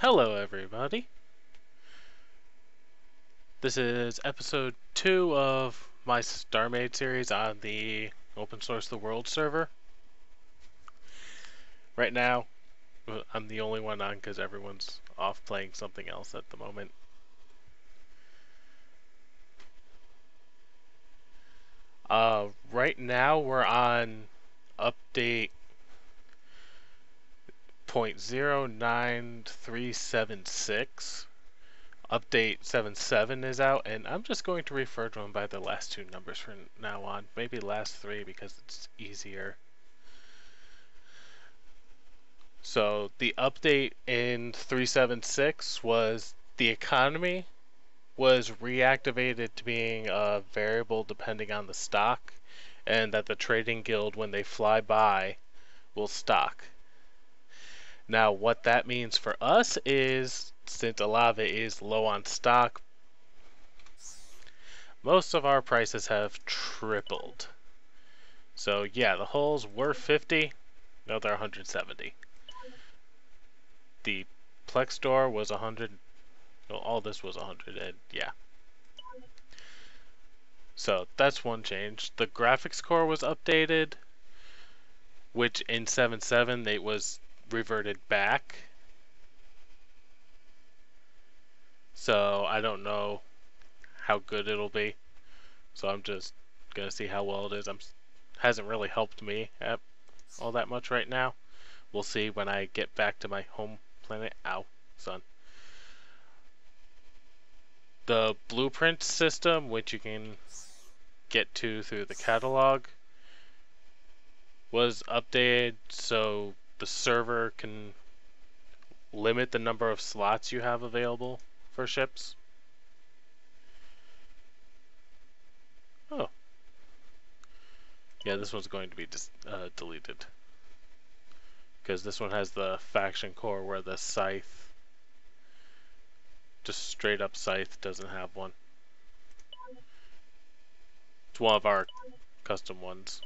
Hello, everybody. This is episode two of my StarMade series on the open source the world server. Right now, I'm the only one on because everyone's off playing something else at the moment. Uh, right now we're on update 0.09376. Update 77 is out, and I'm just going to refer to them by the last two numbers from now on. Maybe last three because it's easier. So the update in 376 was the economy was reactivated to being a variable depending on the stock, and that the trading guild, when they fly by, will stock. Now, what that means for us is, since a lot of low on stock, most of our prices have tripled. So yeah, the hulls were 50, now they're 170. The Plex store was 100 well, all this was 100 and yeah. So that's one change. The graphics core was updated, which in 7.7 it was reverted back. So I don't know how good it'll be. So I'm just gonna see how well it is. I'm hasn't really helped me at all that much right now. We'll see when I get back to my home planet. Ow, son the blueprint system, which you can get to through the catalog, was updated so the server can limit the number of slots you have available for ships. Oh. Yeah, this one's going to be uh, deleted. Because this one has the faction core where the scythe just straight up Scythe doesn't have one. It's one of our custom ones.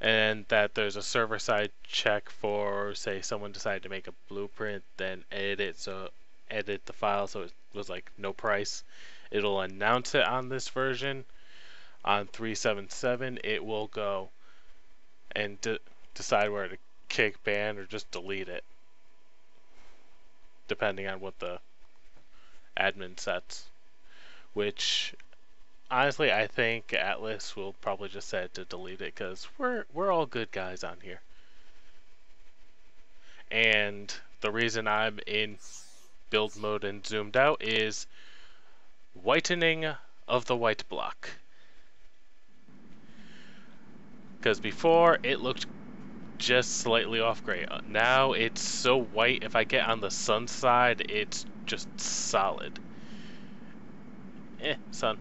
And that there's a server side check for, say, someone decided to make a blueprint, then edit it, so edit the file so it was like no price. It'll announce it on this version. On 377, it will go and de decide where to kick, ban, or just delete it depending on what the admin sets. Which, honestly, I think Atlas will probably just set to delete it because we're we're all good guys on here. And the reason I'm in build mode and zoomed out is whitening of the white block. Because before it looked just slightly off gray. Uh, now it's so white, if I get on the sun side, it's just solid. Eh, sun.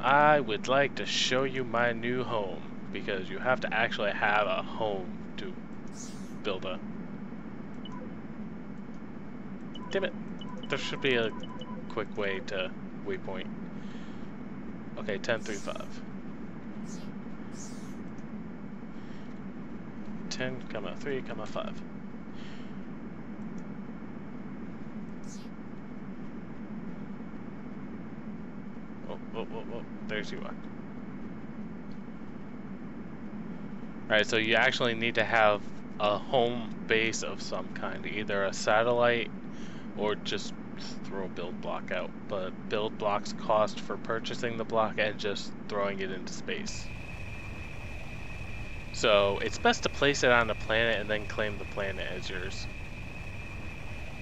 I would like to show you my new home, because you have to actually have a home to build a... Damn it. There should be a quick way to waypoint. Okay, 10, 3, 5. 10, comma 3, comma 5. Oh, oh, oh, oh, there's you are. Alright, so you actually need to have a home base of some kind, either a satellite or just throw a build block out, but build blocks cost for purchasing the block and just throwing it into space. So it's best to place it on a planet and then claim the planet as yours.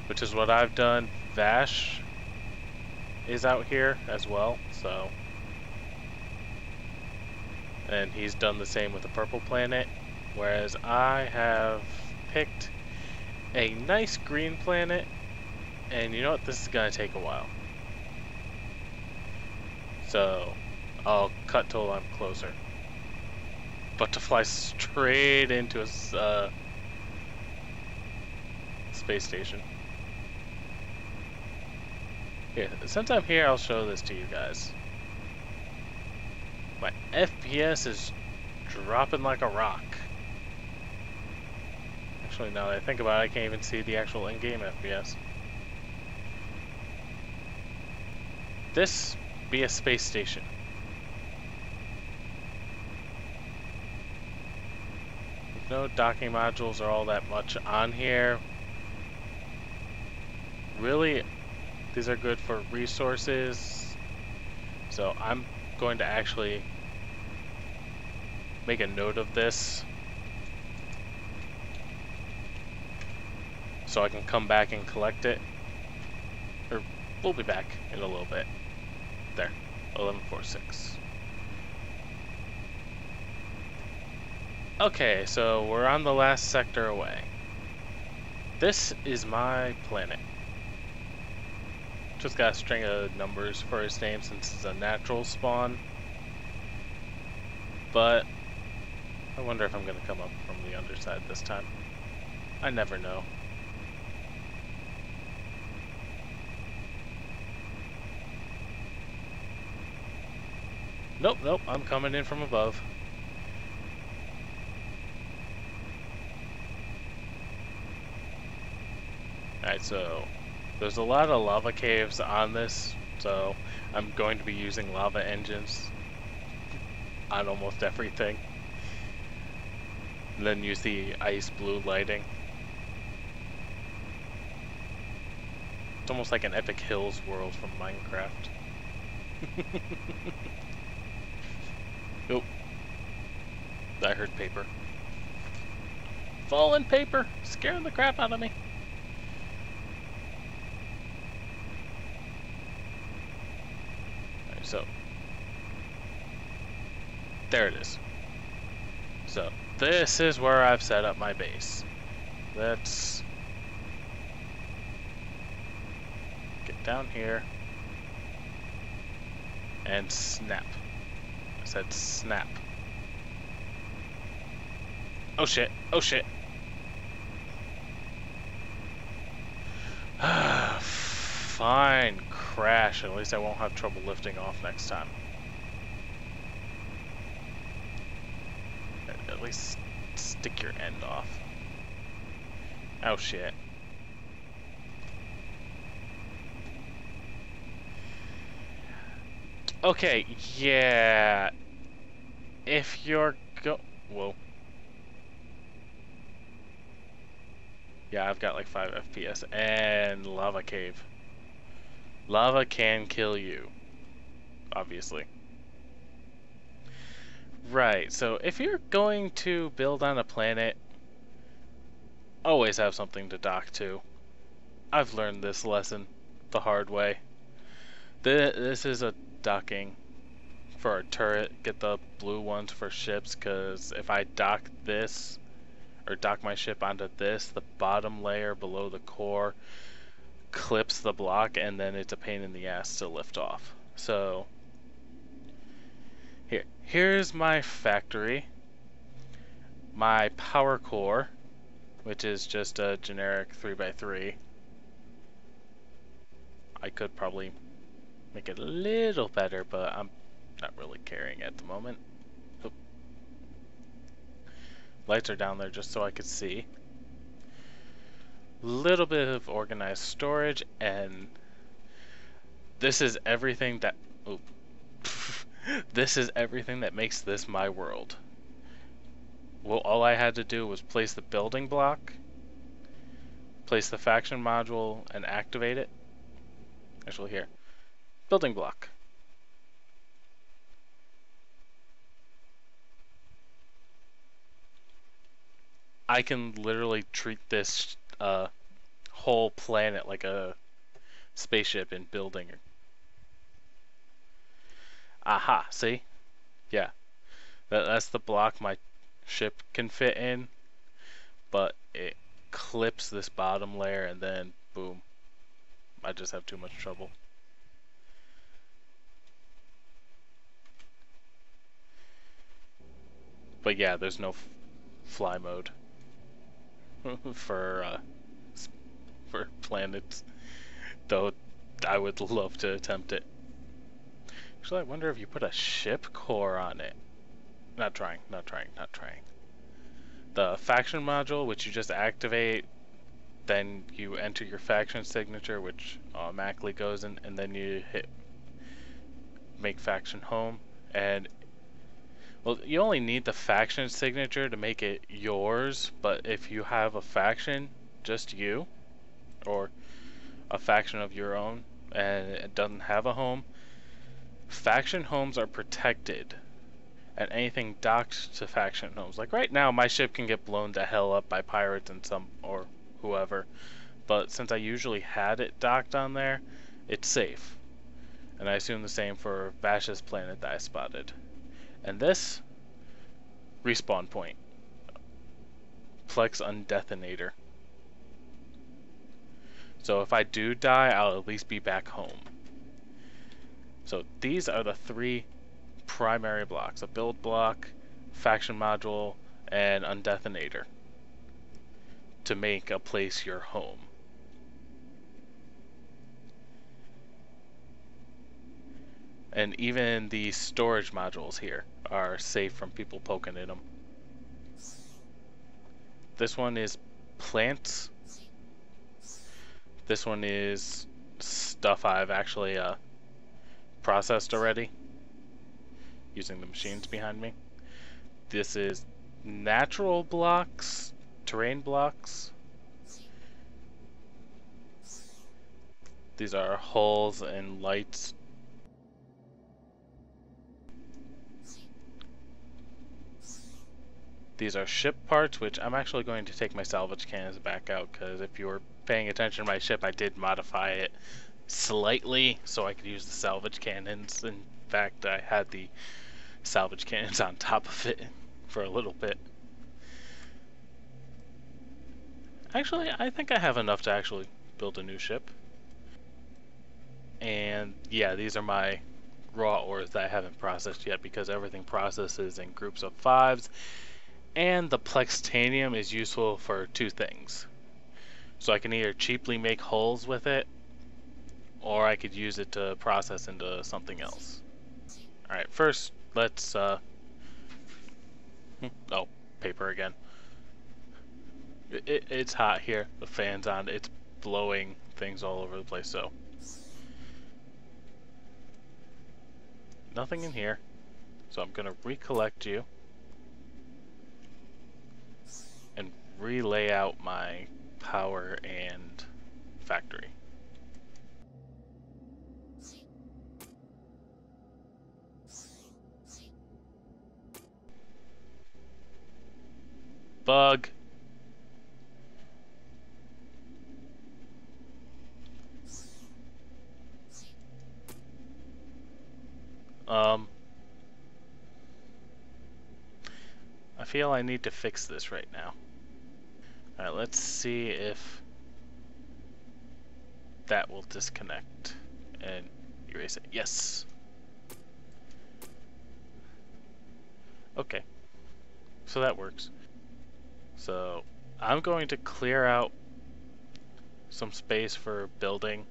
Which is what I've done. Vash is out here as well, so... And he's done the same with the purple planet, whereas I have picked a nice green planet and you know what? This is going to take a while. So, I'll cut till I'm closer. But to fly straight into a uh, space station. Here, since I'm here, I'll show this to you guys. My FPS is dropping like a rock. Actually, now that I think about it, I can't even see the actual in-game FPS. This be a space station. No docking modules are all that much on here. Really, these are good for resources. So I'm going to actually make a note of this so I can come back and collect it. Or we'll be back in a little bit. There, 1146. Okay, so we're on the last sector away. This is my planet. Just got a string of numbers for his name since it's a natural spawn. But I wonder if I'm going to come up from the underside this time. I never know. Nope, nope, I'm coming in from above. Alright, so there's a lot of lava caves on this, so I'm going to be using lava engines on almost everything. And then use the ice blue lighting. It's almost like an Epic Hills world from Minecraft. Nope. I heard paper. Fallen paper! Scaring the crap out of me. So. There it is. So, this is where I've set up my base. Let's get down here and snap I said snap. Oh shit, oh shit. Fine, crash. At least I won't have trouble lifting off next time. At least stick your end off. Oh shit. Okay, yeah. If you're go- Whoa. Yeah, I've got like 5 FPS. And Lava Cave. Lava can kill you. Obviously. Right, so if you're going to build on a planet, always have something to dock to. I've learned this lesson the hard way. This is a docking for our turret. Get the blue ones for ships because if I dock this or dock my ship onto this, the bottom layer below the core clips the block and then it's a pain in the ass to lift off. So here, here's my factory. My power core, which is just a generic 3x3. I could probably make it a little better, but I'm not really caring at the moment. Oop. Lights are down there just so I could see. Little bit of organized storage, and this is everything that. Oop. this is everything that makes this my world. Well, all I had to do was place the building block, place the faction module, and activate it. Actually, here. Building block. I can literally treat this uh, whole planet like a spaceship in building. Aha, see? Yeah. That, that's the block my ship can fit in, but it clips this bottom layer and then boom. I just have too much trouble. But yeah, there's no fly mode for uh, for planets. Though I would love to attempt it. Actually, I wonder if you put a ship core on it. not trying, not trying, not trying. The faction module, which you just activate, then you enter your faction signature, which automatically goes in, and then you hit make faction home, and well, you only need the faction signature to make it yours, but if you have a faction, just you, or a faction of your own, and it doesn't have a home, faction homes are protected. And anything docked to faction homes. Like right now, my ship can get blown to hell up by pirates and some, or whoever. But since I usually had it docked on there, it's safe. And I assume the same for Vash's planet that I spotted. And this, respawn point. Plex Undeathinator. So if I do die, I'll at least be back home. So these are the three primary blocks. A build block, faction module, and undeathinator to make a place your home. And even the storage modules here are safe from people poking in them. This one is plants. This one is stuff I've actually uh, processed already using the machines behind me. This is natural blocks, terrain blocks. These are hulls and lights These are ship parts, which I'm actually going to take my salvage cannons back out, because if you were paying attention to my ship, I did modify it slightly so I could use the salvage cannons. In fact, I had the salvage cannons on top of it for a little bit. Actually, I think I have enough to actually build a new ship. And yeah, these are my raw ores that I haven't processed yet because everything processes in groups of fives and the Plextanium is useful for two things. So I can either cheaply make hulls with it, or I could use it to process into something else. Alright, first, let's, uh... Hmm, oh, paper again. It, it, it's hot here, the fan's on, it's blowing things all over the place, so... Nothing in here, so I'm gonna recollect you. Relay out my power and factory. Bug. Um, I feel I need to fix this right now. Alright, let's see if that will disconnect and erase it. Yes! Okay. So that works. So I'm going to clear out some space for building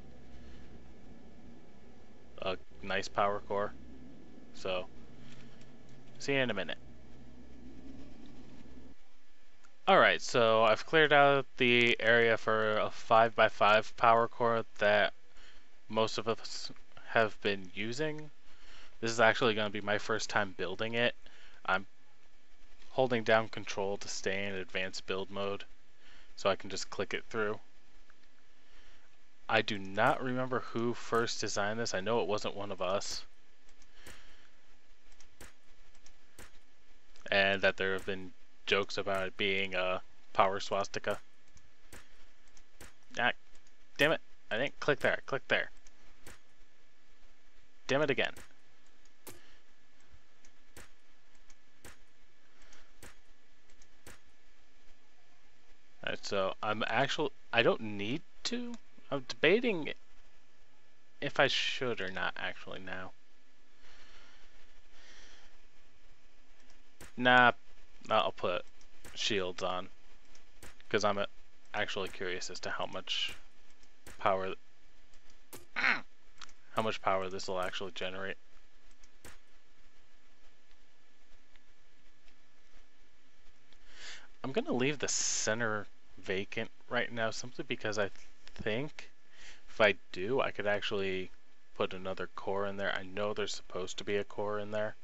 a nice power core. So, see you in a minute. Alright, so I've cleared out the area for a 5x5 power core that most of us have been using. This is actually going to be my first time building it. I'm holding down control to stay in advanced build mode so I can just click it through. I do not remember who first designed this. I know it wasn't one of us. And that there have been jokes about it being a power swastika. Ah, damn it. I didn't click there. Click there. Damn it again. Alright, so I'm actually, I don't need to. I'm debating if I should or not actually now. Nah, I'll put shields on because I'm actually curious as to how much power how much power this will actually generate. I'm gonna leave the center vacant right now simply because I think if I do, I could actually put another core in there. I know there's supposed to be a core in there.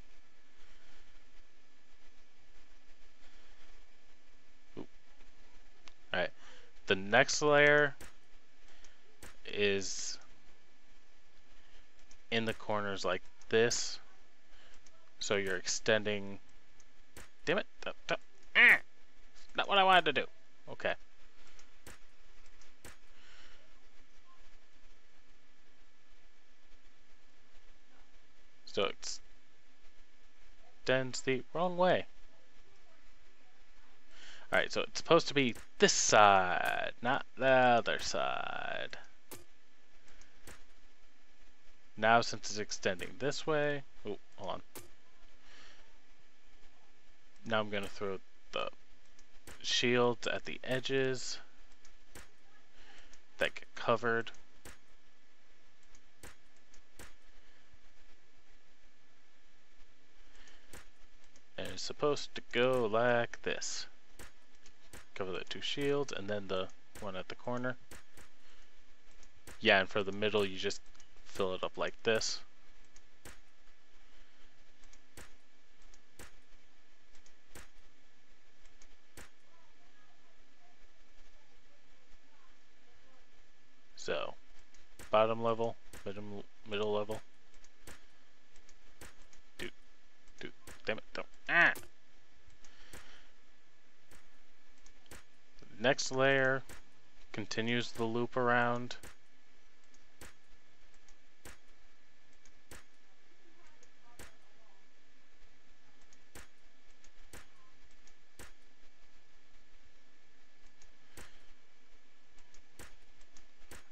The next layer is in the corners like this. So you're extending. Damn it! Ah! Not what I wanted to do. Okay. So it extends the wrong way. Alright, so it's supposed to be this side, not the other side. Now since it's extending this way, oh, hold on. Now I'm going to throw the shields at the edges that get covered. And it's supposed to go like this. Cover the two shields and then the one at the corner. Yeah, and for the middle you just fill it up like this. So, bottom level, middle, middle level. Dude, dude, damn it, don't. Ah! Next layer continues the loop around.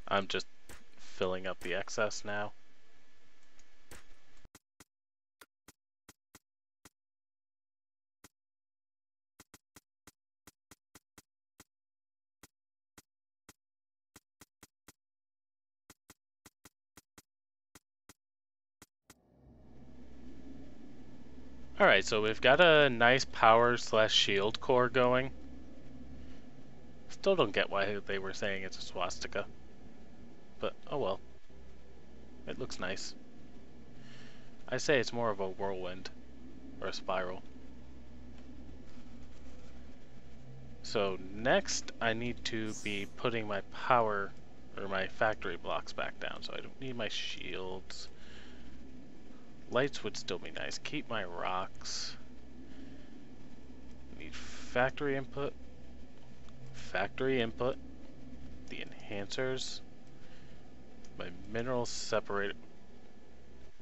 I'm just filling up the excess now. Alright, so we've got a nice power slash shield core going. Still don't get why they were saying it's a swastika but oh well. It looks nice. I say it's more of a whirlwind or a spiral. So next I need to be putting my power or my factory blocks back down so I don't need my shields. Lights would still be nice. Keep my rocks. Need factory input. Factory input. The enhancers my mineral separator,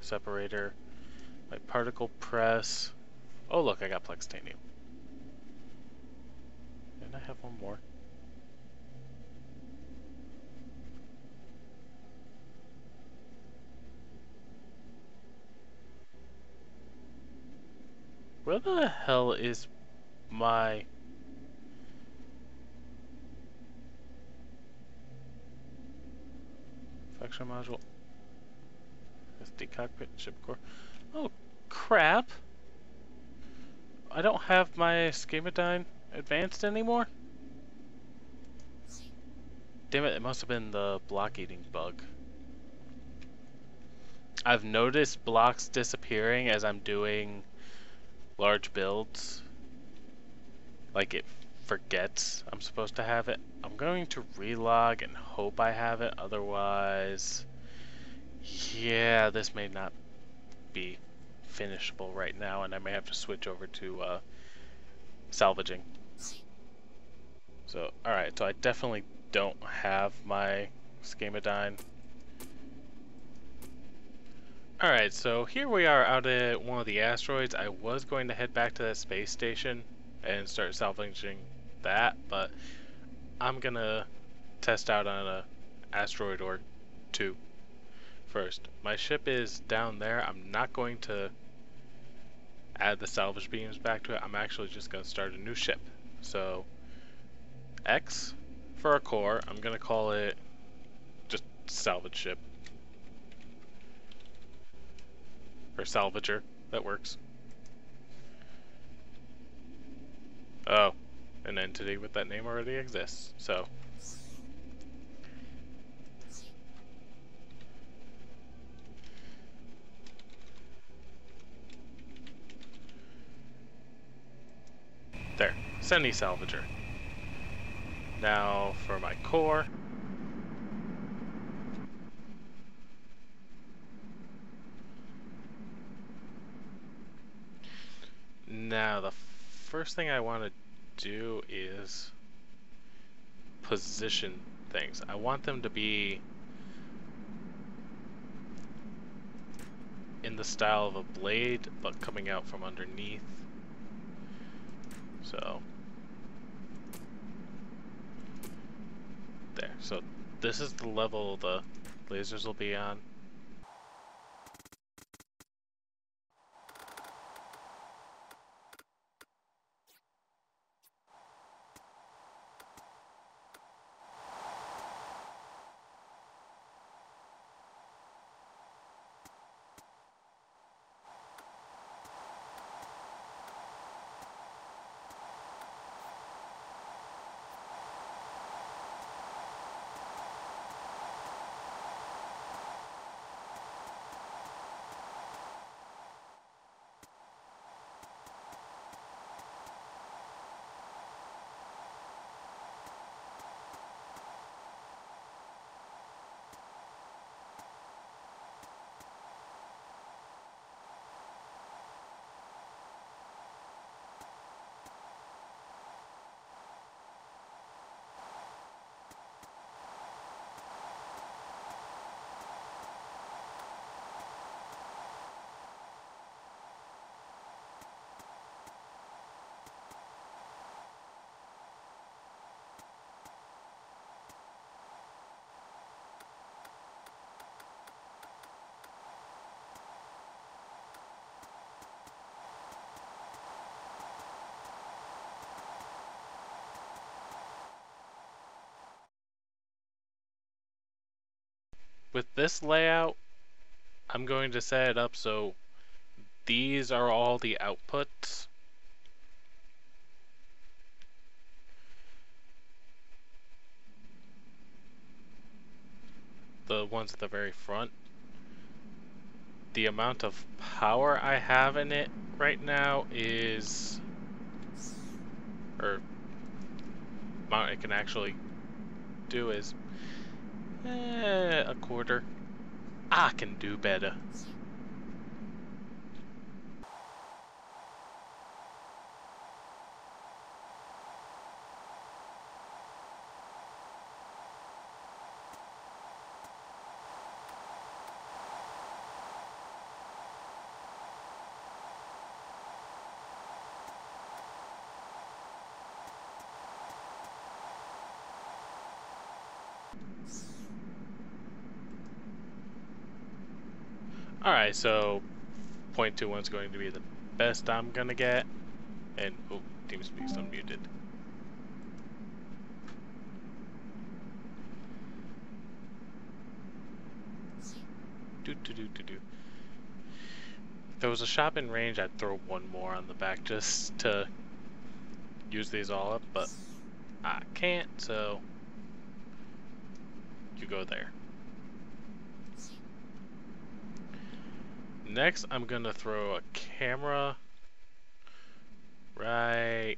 separator, my particle press. Oh look, I got plextanium. And I have one more. Where the hell is my Function module. SD cockpit ship core. Oh, crap! I don't have my Schemadyne advanced anymore? Damn it, it must have been the block eating bug. I've noticed blocks disappearing as I'm doing large builds. Like it forgets I'm supposed to have it. I'm going to relog and hope I have it, otherwise, yeah, this may not be finishable right now, and I may have to switch over to uh, salvaging. So, alright, so I definitely don't have my Schemadyne. Alright, so here we are out at one of the asteroids. I was going to head back to that space station and start salvaging that, but I'm gonna test out on a asteroid or two first. My ship is down there. I'm not going to add the salvage beams back to it. I'm actually just to start a new ship. So X for a core. I'm to call it just salvage ship. Or salvager. That works. Oh, an entity with that name already exists. So There, Senny Salvager. Now for my core. Now the first thing I want to do is position things. I want them to be in the style of a blade, but coming out from underneath. So, there. So this is the level the lasers will be on. With this layout, I'm going to set it up so these are all the outputs. The ones at the very front. The amount of power I have in it right now is, or amount it can actually do is Eh, a quarter. I can do better. Alright, so point 0.21 is going to be the best I'm gonna get. And oh, TeamSpeak's unmuted. Do do do do do. If there was a shop in range, I'd throw one more on the back just to use these all up, but I can't, so you go there. Next, I'm to throw a camera right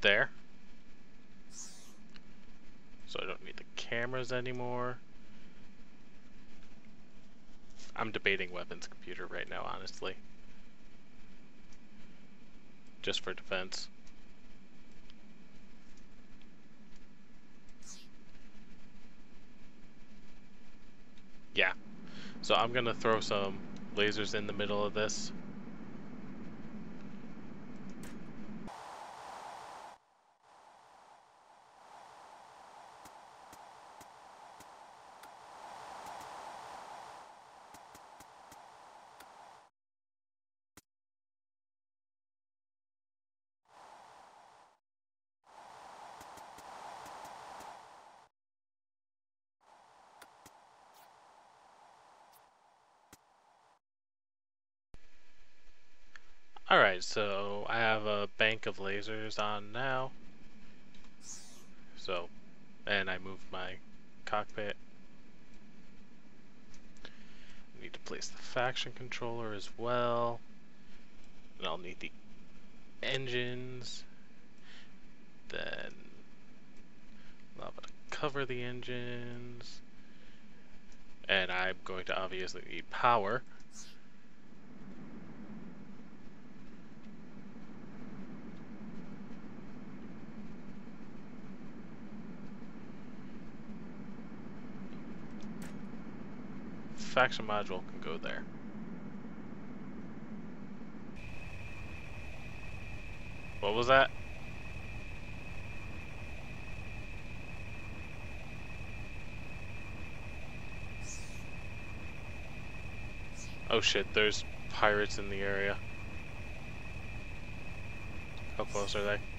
there. So I don't need the cameras anymore. I'm debating weapons computer right now, honestly. Just for defense. Yeah, so I'm gonna throw some lasers in the middle of this. So I have a bank of lasers on now. So, and I moved my cockpit. Need to place the faction controller as well. And I'll need the engines. Then going to cover the engines. And I'm going to obviously need power. Faction module can go there. What was that? Oh shit, there's pirates in the area. How close are they?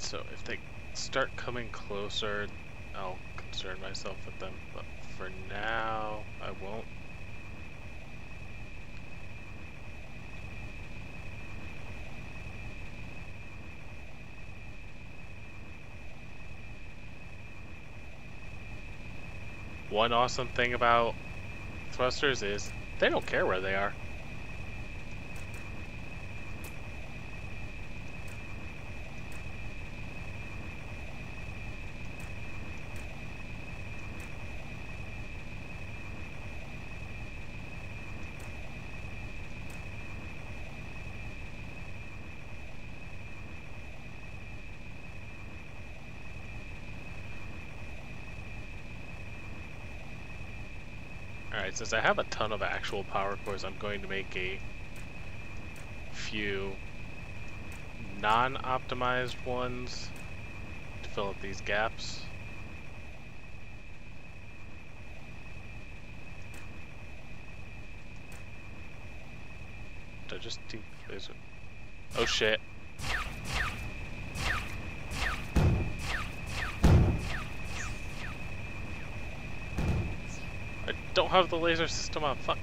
Alright, so if they start coming closer, I'll concern myself with them, but for now, I won't. One awesome thing about thrusters is they don't care where they are. Since I have a ton of actual power cores, I'm going to make a few non-optimized ones to fill up these gaps. Did I just laser? Oh shit. Don't have the laser system on. Fuck.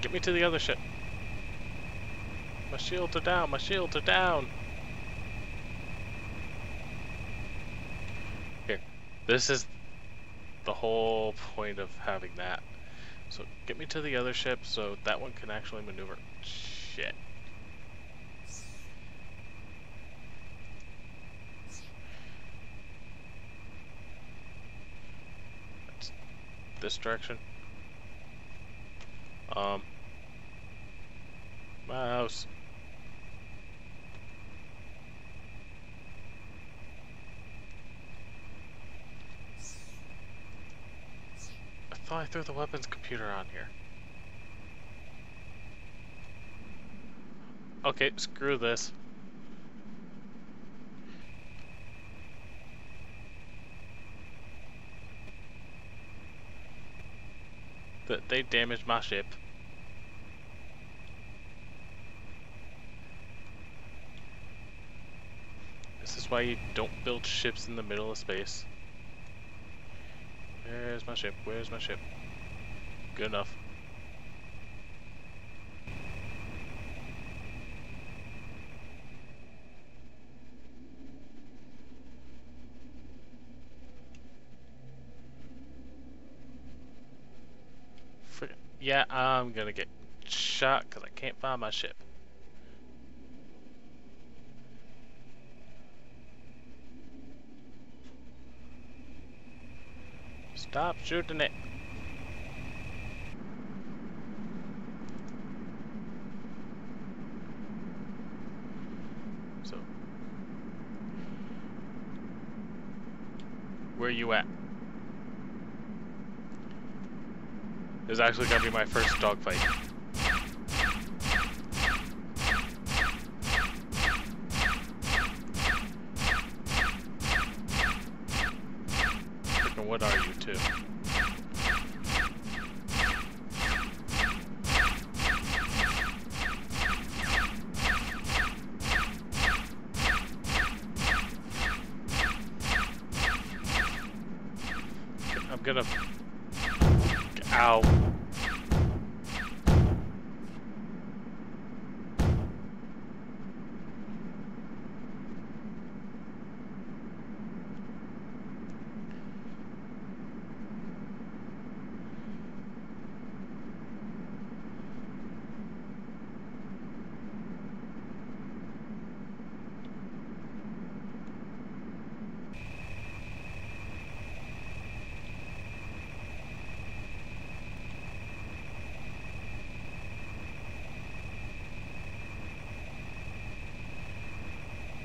Get me to the other ship. My shields are down. My shields are down. Here. This is the whole point of having that. So get me to the other ship so that one can actually maneuver. Shit. This direction. Um, house. I thought I threw the weapons computer on here. Okay, screw this. They damaged my ship. This is why you don't build ships in the middle of space. Where's my ship? Where's my ship? Good enough. Yeah, I'm gonna get shot because I can't find my ship. Stop shooting it. So, where are you at? Is actually gonna be my first dogfight.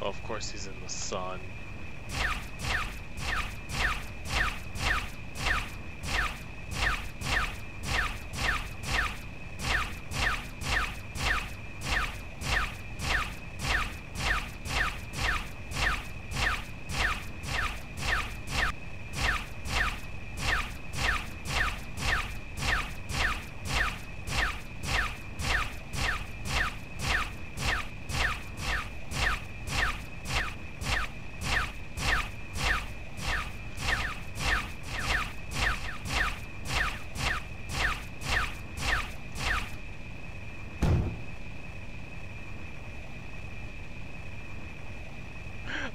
Of course he's in the sun.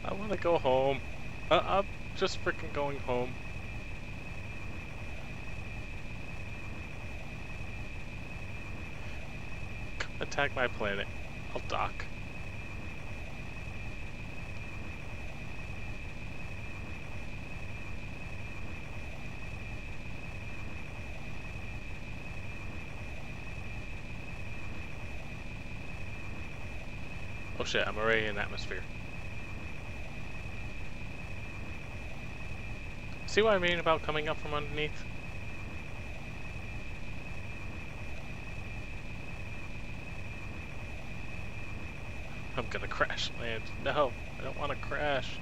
I want to go home. I'm just freaking going home. Come attack my planet. I'll dock. Oh shit, I'm already in atmosphere. See what I mean about coming up from underneath? I'm gonna crash land. No, I don't want to crash.